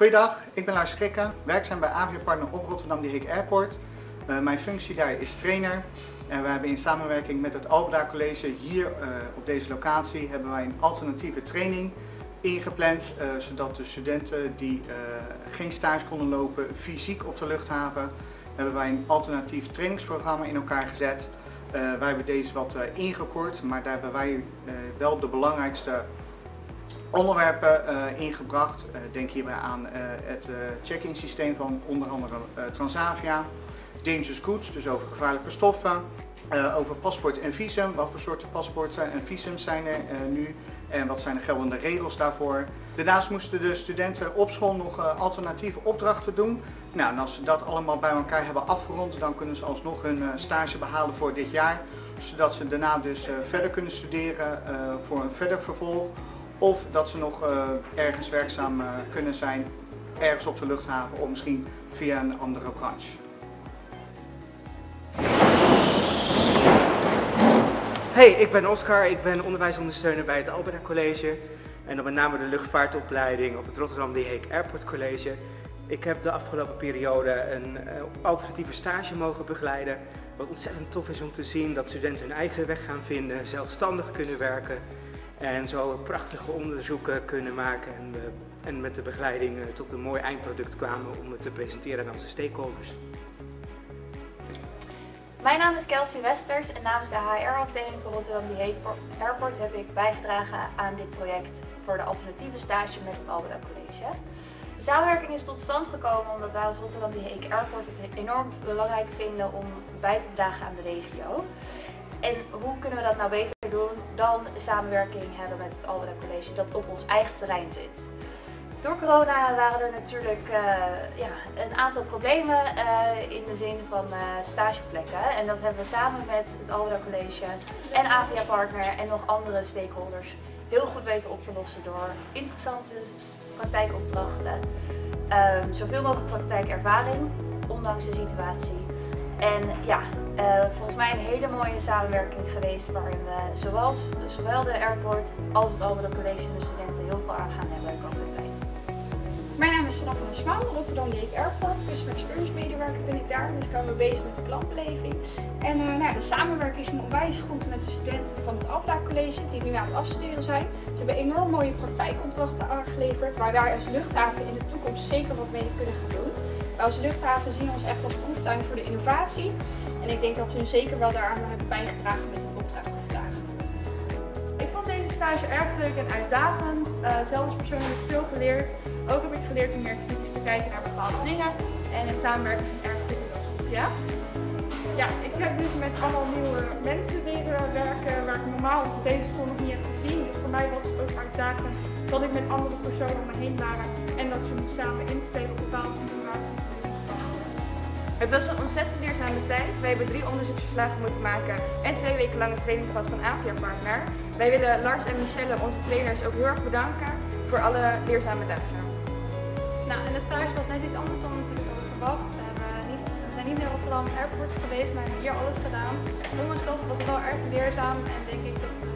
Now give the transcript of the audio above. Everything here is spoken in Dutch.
Goeiedag, ik ben Lars Schrikke, werkzaam bij Aviapartner op Rotterdam de Heek Airport. Uh, mijn functie daar is trainer en we hebben in samenwerking met het Albeda College hier uh, op deze locatie hebben wij een alternatieve training ingepland, uh, zodat de studenten die geen stage konden lopen fysiek op de luchthaven, hebben wij een alternatief trainingsprogramma in elkaar gezet. wij hebben deze wat ingekort, maar daar hebben wij wel de belangrijkste onderwerpen uh, ingebracht. Uh, denk hierbij aan uh, het check-in systeem van onder andere Transavia. Dangerous goods, dus over gevaarlijke stoffen. over paspoort en visum, wat voor soorten paspoorten en visums zijn er nu en wat zijn de geldende regels daarvoor. Daarnaast moesten de studenten op school nog alternatieve opdrachten doen. Nou, en als ze dat allemaal bij elkaar hebben afgerond, dan kunnen ze alsnog hun stage behalen voor dit jaar. Zodat ze daarna dus verder kunnen studeren voor een verder vervolg of dat ze nog uh, ergens werkzaam uh, kunnen zijn, ergens op de luchthaven of misschien via een andere branche. Hey, ik ben Oscar, ik ben onderwijsondersteuner bij het Alberta College en dan met name de luchtvaartopleiding op het Rotterdam De Heek Airport College. Ik heb de afgelopen periode een uh, alternatieve stage mogen begeleiden. Wat ontzettend tof is om te zien dat studenten hun eigen weg gaan vinden, zelfstandig kunnen werken en zo prachtige onderzoeken kunnen maken en, uh, en met de begeleiding uh, tot een mooi eindproduct kwamen om het te presenteren aan onze stakeholders. Mijn naam is Kelsey Westers en namens de HR-afdeling van Rotterdam The Airport heb ik bijgedragen aan dit project voor de alternatieve stage met het Albeda College. De samenwerking is tot stand gekomen omdat wij als Rotterdam The Airport het enorm belangrijk vinden om bij te dragen aan de regio. En hoe kunnen we dat nou beter dan samenwerking hebben met het Albeda College dat op ons eigen terrein zit. Door corona waren er natuurlijk uh, ja, een aantal problemen uh, in de zin van uh, stageplekken. En dat hebben we samen met het Albeda College en Avia Partner en nog andere stakeholders heel goed weten op te lossen door interessante praktijkopdrachten, ehm, zoveel mogelijk praktijkervaring, ondanks de situatie. En ja, uh, volgens mij een hele mooie samenwerking geweest waarin we zoals, zowel de airport als het Albert College en de studenten heel veel aan gaan hebben de komende tijd. Mijn naam is Vanaf van Spaan, Rotterdam Jeek Airport. Customer Experience medewerker ben ik daar, dus ik we bezig met de klantbeleving. En uh, nou, de samenwerking ging onwijs goed met de studenten van het Alpla College die nu aan het afstuderen zijn. Ze hebben enorm mooie praktijkopdrachten aangeleverd waar wij als luchthaven in de toekomst zeker wat mee kunnen gaan doen. Als luchthaven zien ons echt als proeftuin voor de innovatie. En ik denk dat ze zeker wel daaraan hebben bijgedragen met het opdracht vandaag. Ik vond deze stage erg leuk en uitdagend. Uh, zelf als persoon heb ik veel geleerd. Ook heb ik geleerd om meer kritisch te kijken naar bepaalde dingen. En in samenwerking erg goed ja? Ja, ik heb dus met allemaal nieuwe mensen leren werken waar ik normaal op deze school nog niet heb gezien. Dus voor mij was het ook uitdagend dat ik met andere personen om me heen waren en dat ze samen inspelen op bepaalde situaties. Het was een ontzettend leerzame tijd. Wij hebben drie onderzoeksverslagen moeten maken en twee weken lange training gehad van Avia Partner. Wij willen Lars en Michelle, onze trainers, ook heel erg bedanken voor alle leerzame dagen. Nou, en de stage was net iets anders dan natuurlijk hadden verwacht. We, hebben niet, we zijn niet naar Rotterdam Airport geweest, maar hebben hier alles gedaan. Ondanks dat was het wel erg leerzaam en denk ik dat